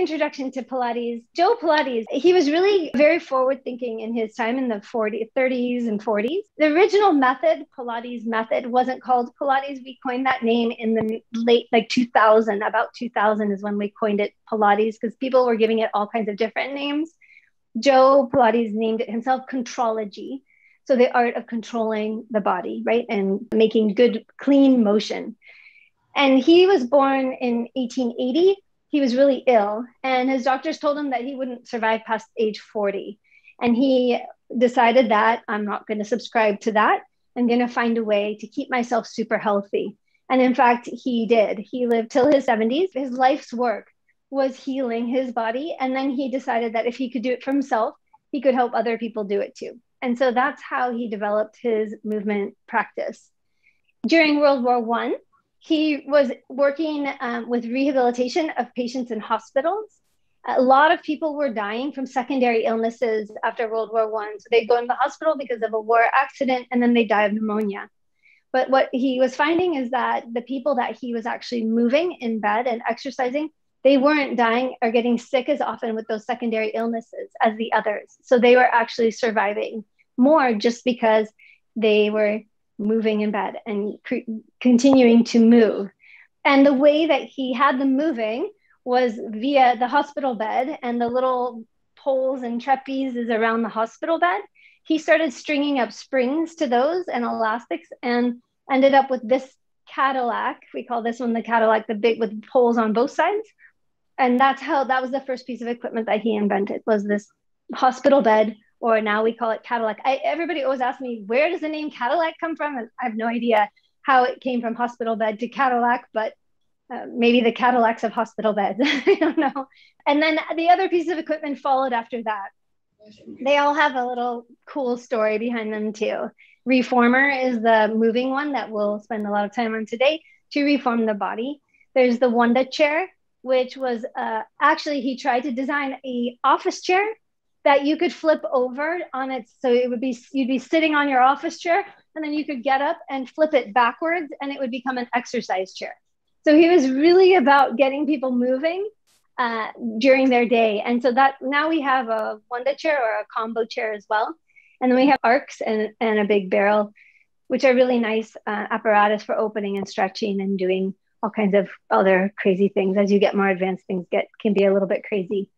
introduction to Pilates, Joe Pilates, he was really very forward thinking in his time in the 40s, 30s and 40s. The original method, Pilates method, wasn't called Pilates. We coined that name in the late like 2000, about 2000 is when we coined it Pilates because people were giving it all kinds of different names. Joe Pilates named it himself Contrology. So the art of controlling the body, right? And making good, clean motion. And he was born in 1880 he was really ill and his doctors told him that he wouldn't survive past age 40 and he decided that i'm not going to subscribe to that. I'm going to find a way to keep myself super healthy. And in fact he did. He lived till his 70s his life's work was healing his body and then he decided that if he could do it for himself he could help other people do it too. And so that's how he developed his movement practice. During world war one he was working um, with rehabilitation of patients in hospitals. A lot of people were dying from secondary illnesses after World War One. So they'd go in the hospital because of a war accident and then they die of pneumonia. But what he was finding is that the people that he was actually moving in bed and exercising, they weren't dying or getting sick as often with those secondary illnesses as the others. So they were actually surviving more just because they were moving in bed and continuing to move. And the way that he had them moving was via the hospital bed and the little poles and trapezes around the hospital bed. He started stringing up springs to those and elastics and ended up with this Cadillac. We call this one the Cadillac, the big with poles on both sides. And that's how that was the first piece of equipment that he invented was this hospital bed or now we call it Cadillac. I, everybody always asks me, where does the name Cadillac come from? And I have no idea how it came from hospital bed to Cadillac, but uh, maybe the Cadillacs of hospital beds. I don't know. And then the other piece of equipment followed after that. They all have a little cool story behind them too. Reformer is the moving one that we'll spend a lot of time on today to reform the body. There's the Wunda chair, which was uh, actually he tried to design a office chair that you could flip over on it. So it would be, you'd be sitting on your office chair and then you could get up and flip it backwards and it would become an exercise chair. So he was really about getting people moving uh, during their day. And so that now we have a Wunda chair or a combo chair as well. And then we have arcs and, and a big barrel, which are really nice uh, apparatus for opening and stretching and doing all kinds of other crazy things. As you get more advanced, things get can be a little bit crazy.